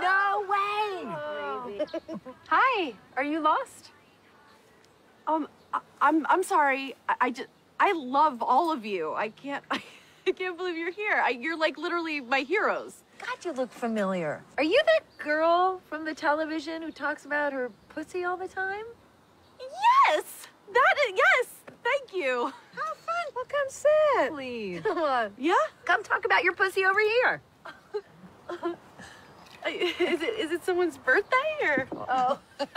no way! Hi, are you lost? Um, I, I'm I'm sorry. I, I just I love all of you. I can't I, can't believe you're here. I, you're like literally my heroes. God, you look familiar. Are you that girl from the television who talks about her pussy all the time? Yes, that is yes. Thank you. How fun! Well, come sit. Please. Come on. Yeah. Come talk about your pussy over here. Is it is it someone's birthday or? Oh.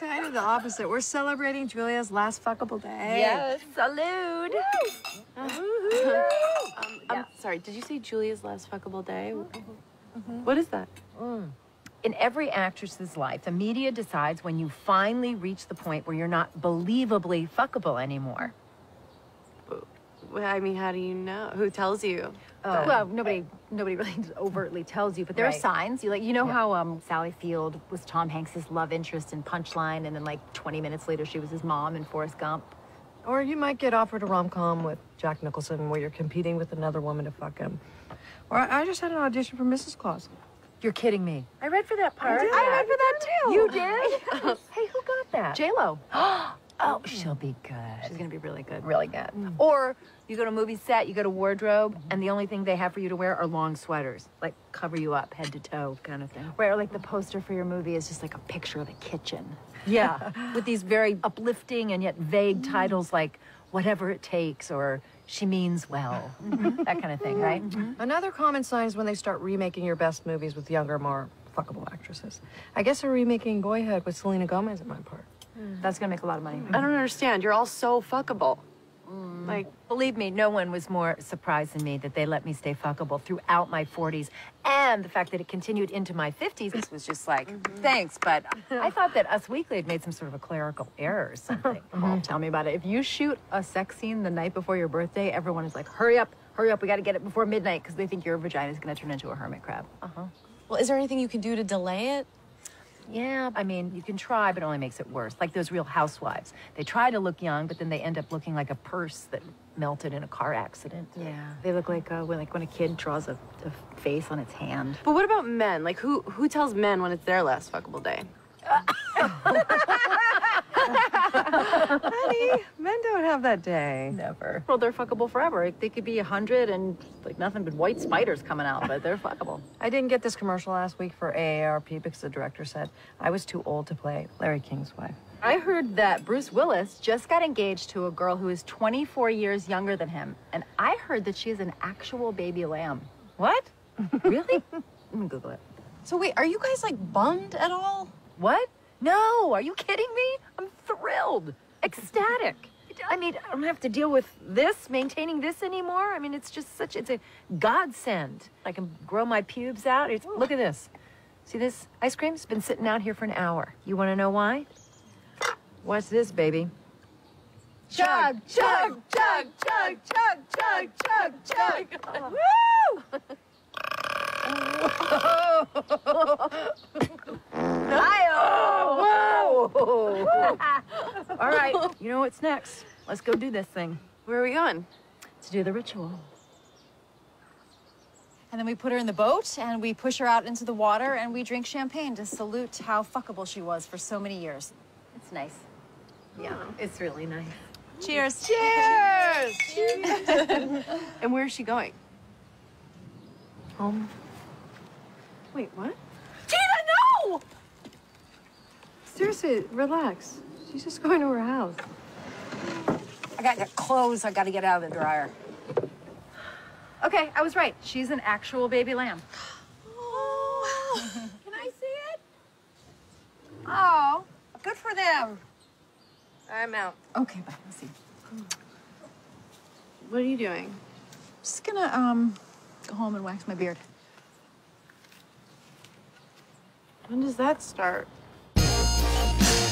kind of the opposite. We're celebrating Julia's last fuckable day. Yes. Salute. Um, I'm sorry. Did you say Julia's last fuckable day? What is that? In every actress's life, the media decides when you finally reach the point where you're not believably fuckable anymore. Well, I mean, how do you know? Who tells you? well, nobody nobody really overtly tells you, but there are signs. You like you know how um, Sally Field was Tom Hanks's love interest in Punchline, and then like 20 minutes later she was his mom in Forrest Gump. Or you might get offered a rom com with Jack Nicholson where you're competing with another woman to fuck him. Or I I just had an audition for Mrs. Claus. You're kidding me. I read for that part. I read for that too. You did? hey, who got that? J Lo, Oh. oh, she'll be good. she's gonna be really good. really good. Mm. Or you go to a movie set, you go to wardrobe, mm-hmm. and the only thing they have for you to wear are long sweaters, like cover you up head to toe kind of thing. Where like the poster for your movie is just like a picture of a kitchen. Yeah, with these very uplifting and yet vague mm. titles like Whatever It Takes or She Means Well, mm-hmm. that kind of thing, right? Mm-hmm. Another common sign is when they start remaking your best movies with younger, more fuckable actresses. I guess they're remaking Boyhood with Selena Gomez in my part. That's gonna make a lot of money. I don't understand. You're all so fuckable. Mm. Like, Believe me, no one was more surprised than me that they let me stay fuckable throughout my 40s. And the fact that it continued into my 50s this was just like, mm-hmm. thanks, but I thought that Us Weekly had made some sort of a clerical error or something. Tell me about it. If you shoot a sex scene the night before your birthday, everyone is like, hurry up, hurry up, we gotta get it before midnight because they think your vagina is gonna turn into a hermit crab. Uh-huh. Well, is there anything you can do to delay it? Yeah, I mean, you can try, but it only makes it worse. Like those real housewives. They try to look young, but then they end up looking like a purse that melted in a car accident. Yeah, they look like uh, when like when a kid draws a, a face on its hand. but what about men? Like, who who tells men when it's their last fuckable day? Honey, men don't have that day. Never. Well, they're fuckable forever. They could be a hundred and like nothing but white spiders coming out, but they're fuckable. I didn't get this commercial last week for AARP because the director said I was too old to play Larry King's wife. I heard that Bruce Willis just got engaged to a girl who is 24 years younger than him, and I heard that she is an actual baby lamb. What? Really? Let me Google it. So wait, are you guys like bummed at all? what? No, are you kidding me? I'm thrilled, ecstatic. I mean, I don't have to deal with this, maintaining this anymore. I mean, it's just such, it's a godsend. I can grow my pubes out. It's, look at this. See this ice cream? It's been sitting out here for an hour. You want to know why? Watch this, baby. Chug, chug, chug, chug, chug, chug, chug, chug. Oh Woo! All right, you know what's next. Let's go do this thing. Where are we going? To do the ritual. And then we put her in the boat and we push her out into the water and we drink champagne to salute how fuckable she was for so many years. It's nice. Yeah, it's really nice. Cheers. Cheers! Cheers! and where is she going? Home. Wait, what? Gina, no! Seriously, relax. She's just going to her house. I got clothes I got to get out of the dryer. Okay, I was right. She's an actual baby lamb. Oh, Can I see it? Oh, good for them. I'm out. Okay, bye. Let's see. What are you doing? Just gonna um go home and wax my beard. When does that start? Yeah.